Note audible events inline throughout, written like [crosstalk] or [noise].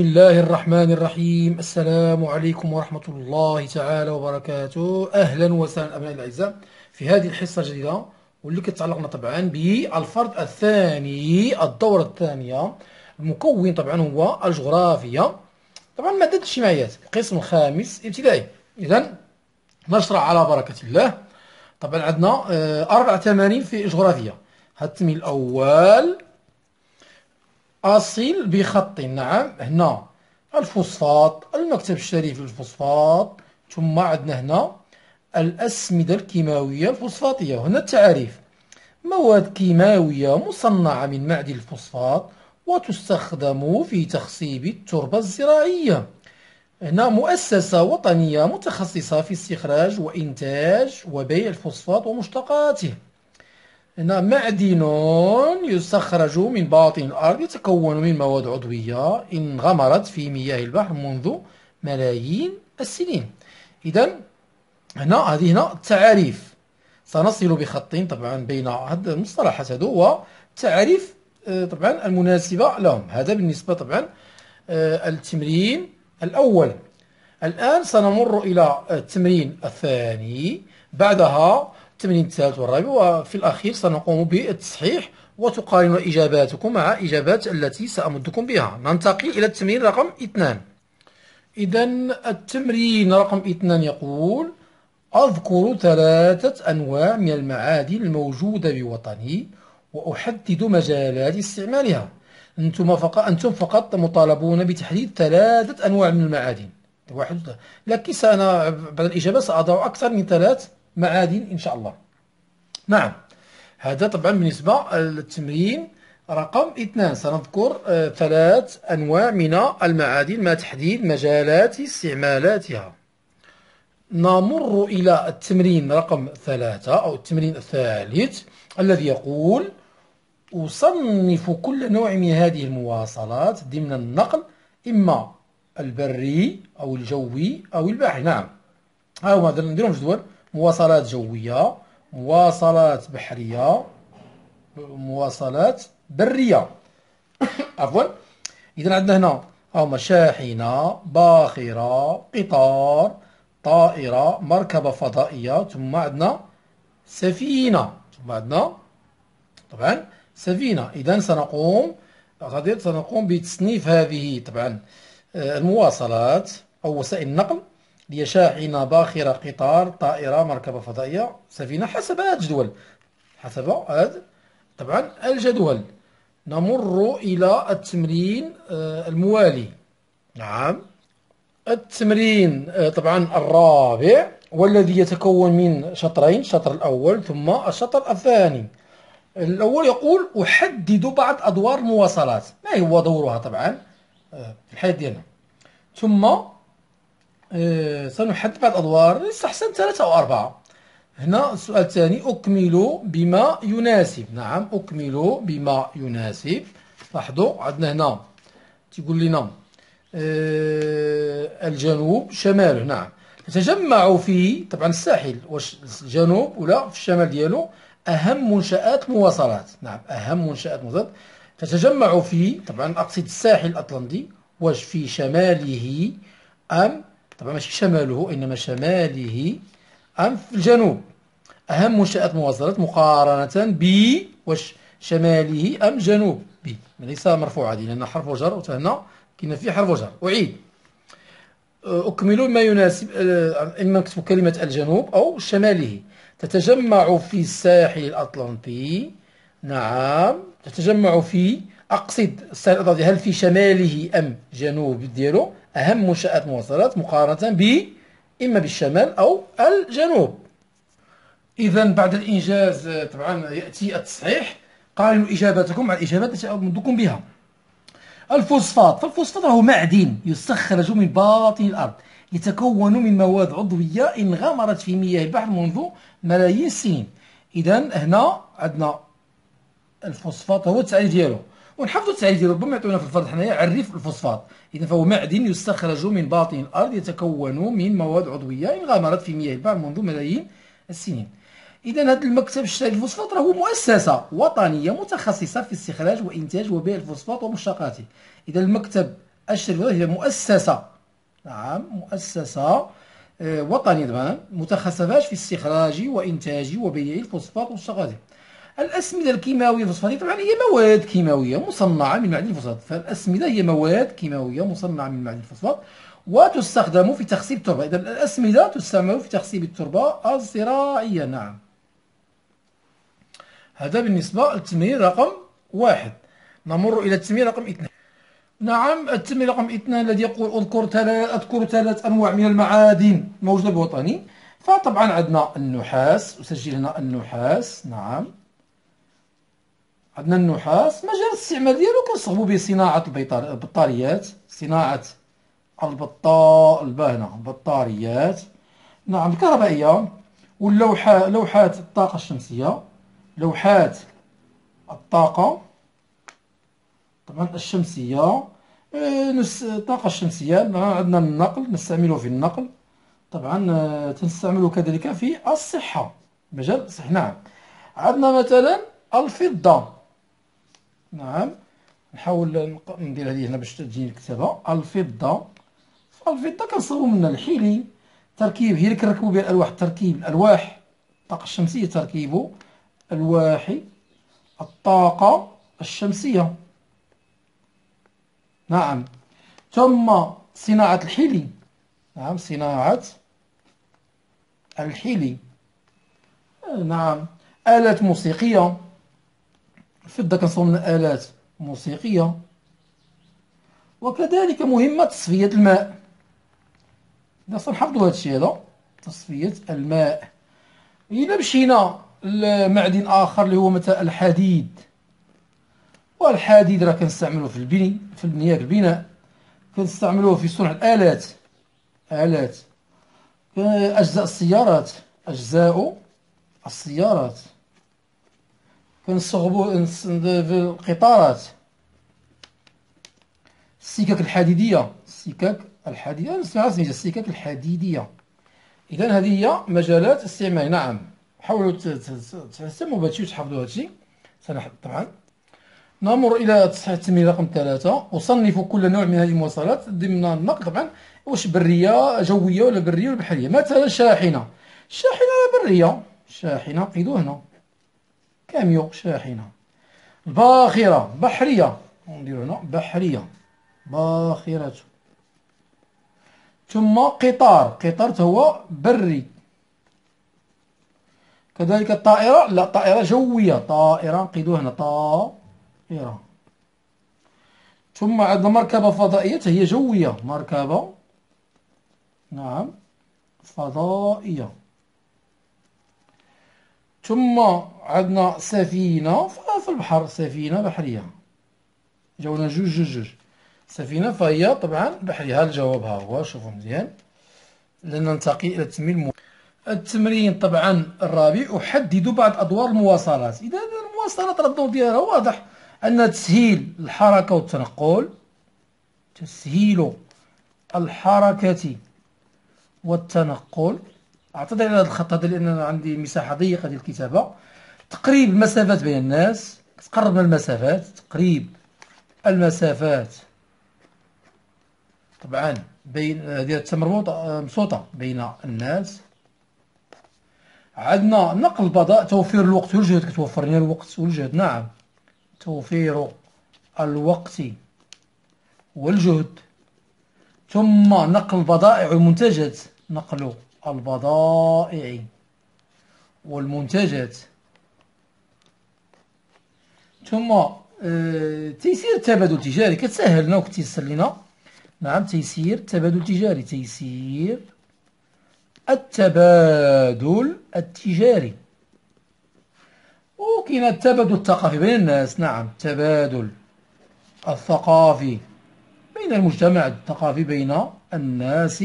بسم الله الرحمن الرحيم السلام عليكم ورحمة الله تعالى وبركاته أهلا وسهلا أبنائي الأعزاء في هذه الحصة الجديدة واللي كتعلقنا طبعا بالفرد الثاني الدورة الثانية. المكون طبعا هو الجغرافيا. طبعا مادة الاجتماعيات القسم الخامس ابتدائي. إذا نشرع على بركة الله. طبعا عندنا آه، أربع تمارين في الجغرافيا. هذا التمرين الأول. أصل بخط نعم هنا الفوسفات المكتب الشريف للفوسفات ثم عندنا هنا الأسمدة الكيماوية الفوسفاتية. هنا التعريف. مواد كيماوية مصنعة من معدن الفوسفات وتستخدم في تخصيب التربة الزراعية. هنا مؤسسة وطنية متخصصة في استخراج وإنتاج وبيع الفوسفات ومشتقاته. هنا معدن يستخرج من باطن الأرض يتكون من مواد عضوية انغمرت في مياه البحر منذ ملايين السنين. إذا هنا هذه هنا التعاريف سنصل بخط طبعا بين هذه المصطلحات هذو وتعريف آه، طبعا المناسبة لهم. هذا بالنسبة طبعا آه، التمرين الأول. الآن سنمر إلى التمرين الثاني. بعدها التمرين الثالث والرابع وفي الأخير سنقوم بالتصحيح وتقارن إجاباتكم مع إجابات التي سأمدكم بها. ننتقل إلى التمرين رقم اثنان. إذا التمرين رقم اثنان يقول أذكر ثلاثة أنواع من المعادن الموجودة بوطني وأحدد مجالات استعمالها. أنتم فقط, أنتم فقط مطالبون بتحديد ثلاثة أنواع من المعادن. واحد لكن سأنا بعد الإجابة سأضع أكثر من ثلاث معادن إن شاء الله. نعم. هذا طبعا بالنسبة للتمرين رقم اثنان. سنذكر آه، ثلاث أنواع من المعادن مع تحديد مجالات استعمالاتها. نمر إلى التمرين رقم ثلاثة أو التمرين الثالث الذي يقول أصنف كل نوع من هذه المواصلات ضمن النقل إما البري أو الجوي أو البحري نعم. ها هو نديرهم جدول. مواصلات جوية مواصلات بحرية مواصلات برية. [coughs] عفوا. إذا عندنا هنا هما شاحنة باخرة قطار طائرة مركبة فضائية ثم عندنا سفينة ثم عندنا طبعا سفينة. إذا سنقوم غادي سنقوم بتصنيف هذه طبعا آه، المواصلات أو وسائل النقل. هي شاحنة باخرة قطار طائرة مركبة فضائية سفينة حسب هذا الجدول. حسب هذا طبعا الجدول. نمر إلى التمرين آه، الموالي. نعم. التمرين آه، طبعا الرابع والذي يتكون من شطرين الشطر الأول ثم الشطر الثاني. الأول يقول أحدد بعض أدوار المواصلات ما هو دورها طبعا؟ آه، في الحياة ديالنا. ثم آه، سنحدد بعض الأدوار يستحسن ثلاثة أو أربعة. هنا السؤال الثاني أكمل بما يناسب. نعم أكمل بما يناسب. لاحظوا عندنا هنا تقول لنا آه الجنوب شماله نعم تتجمع في طبعا الساحل. واش الجنوب ولا في الشمال ديالو؟ أهم منشآت المواصلات نعم أهم منشآت المواصلات تتجمع في طبعا أقصد الساحل الأطلنطي. واش في شماله أم طبعا ماشي. شماله إنما شماله أم في الجنوب. أهم منشآت المواصلات مقارنة ب واش شماله أم جنوب؟ ب. ليس مرفوعة دي لأن حرف جر وتهنأ كنا في حرف جر أعيد. أكمل ما يناسب إما نكتب كلمة الجنوب أو شماله. تتجمع في الساحل الأطلنطي. نعم. تتجمع في أقصد الساحل الأطلنطي. هل في شماله أم جنوب ديالو؟ أهم منشآت المواصلات مقارنة ب إما بالشمال أو الجنوب. إذا بعد الإنجاز طبعا يأتي التصحيح. قارنوا إجاباتكم مع الإجابات التي أمدكم بها. الفوسفات. فالفوسفات هو معدن يستخرج من باطن الأرض يتكون من مواد عضوية انغمرت في مياه البحر منذ ملايين السنين. إذا هنا عندنا الفوسفات هو التعريف ديالو. ونحفظوا التعريف ديالو ربما يعطونا في الفرد حنايا عرف الفوسفات. إذا فهو معدن يستخرج من باطن الأرض يتكون من مواد عضوية انغمرت في مياه البحر منذ ملايين السنين. إذا هذا المكتب الشرعي للفوسفات هو مؤسسة وطنية متخصصة في استخراج وإنتاج وبيع الفوسفات ومشتقاته. إذا المكتب الشركة هي مؤسسة نعم مؤسسة آه، وطنية طبعا متخصصة في استخراج وإنتاج وبيع الفوسفات والشغالات الأسمدة الكيماوية الفوسفاتية طبعا هي مواد كيماوية مصنعة من معدن الفوسفات. فالأسمدة هي مواد كيماوية مصنعة من معدن الفوسفات وتستخدم في تخصيب التربة. إذا الأسمدة تستعمل في تخصيب التربة الزراعية نعم. هذا بالنسبة للتمرين رقم واحد. نمر إلى التمرين رقم اثنين نعم التمرين رقم اثنان الذي يقول أذكر ثلاث أذكر ثلاث أنواع من المعادن. موجودة بوطني فطبعا عندنا النحاس. أسجل هنا النحاس. نعم. عندنا النحاس مجال الاستعمال ديالو كنصغبو به صناعة البطاريات صناعة البطاء الباهنة البطاريات نعم الكهربائية واللوحات لوحات الطاقة الشمسية لوحات الطاقة. طبعا الشمسية آه، الطاقة الشمسية عندنا النقل نستعمله في النقل. طبعا آه، تنستعمله كذلك في الصحة مجال الصحة. نعم عندنا مثلا الفضة. نعم. نحاول ندير هذه هنا باش تجيني الكتابة. الفضة. الفضة كنصاوبو منها الحيلي تركيب هي اللي كنركبو بها الألواح. تركيب الألواح. الطاقة الشمسية تركيب ألواح الطاقة الشمسية. نعم. ثم صناعة الحلي. نعم صناعة الحلي. نعم. آلات موسيقية. الفضة كنصوم من آلات موسيقية. وكذلك مهمة تصفية الماء. إذا سنحفظوا هذا الشيء هذا تصفية الماء. إذا مشينا لمعدن آخر اللي هو مثلا الحديد. والحديد راه كنستعملوه في البني في البنية البناء. كنستعملوه في صنع الآلات. آلات. أجزاء السيارات. أجزاء السيارات. كنصغبو في القطارات. السكك الحديدية. السكك الحديدية. نسمعها سميتها السكك الحديدية. إذا هذه هي مجالات استعمال. نعم. حاولوا تهتموا بهذا الشيء وتحفظوا هذا الشيء. طبعا. نمر إلى تصحيح التمرين رقم ثلاثة. أصنف كل نوع من هذه المواصلات ضمن النقل طبعا. واش برية جوية ولا برية ولا بحرية؟ مثلا شاحنة. شاحنة برية. شاحنة. قيدوا هنا. كاميو شاحنة باخرة بحرية. نديرو هنا بحرية. باخرة. ثم قطار. قطار هو بري. كذلك الطائرة لا طائرة جوية. طائرة نقيدو هنا. طائرة. ثم عندنا مركبة فضائية. هي جوية. مركبة. نعم. فضائية. ثم عندنا سفينة في البحر سفينة بحرية. جونا جوج جوج جوج. سفينة فهي طبعا بحرية. الجواب ها هو شوفوا مزيان. لأن ننتقي إلى التمرين. التمرين طبعا الرابع. أحدد بعض أدوار المواصلات. إذا المواصلات الدور ديالها واضح أن تسهيل الحركة والتنقل تسهيل الحركة والتنقل. أعتذر على هذا الخط هذا لأن عندي مساحة ضيقة ديال الكتابة تقريب المسافات بين الناس تقرب من المسافات تقريب المسافات. طبعا بين هذه مربوطة مبسوطة. بين الناس. عندنا نقل البضائع توفير الوقت والجهد كتوفر لنا الوقت والجهد نعم توفير الوقت والجهد. ثم نقل البضائع والمنتجات. نقل البضائع والمنتجات. ثم آه، تيسير التبادل التجاري كتسهل لنا وكتيسر لنا. نعم تيسير التبادل التجاري تيسير التبادل التجاري. وكاين التبادل الثقافي بين الناس. نعم التبادل الثقافي بين المجتمع الثقافي بين الناس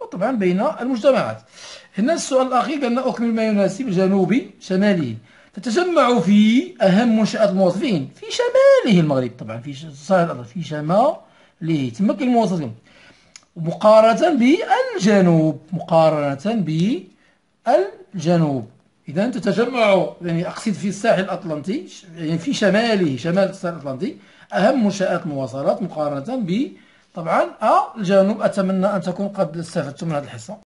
وطبعا بين المجتمعات. هنا السؤال الأخير قالنا أكمل ما يناسب جنوب شماله. تتجمع في أهم منشآت الموظفين في شماله المغرب طبعا في في شماله تما كاين الموظفين. مقارنة بالجنوب مقارنة بالجنوب. إذا تتجمع يعني أقصد في الساحل الأطلنطي يعني في شماله شمال الساحل الأطلنطي أهم منشآت المواصلات مقارنة ب طبعا الجنوب أتمنى أن تكون قد استفدتم من هذه الحصة.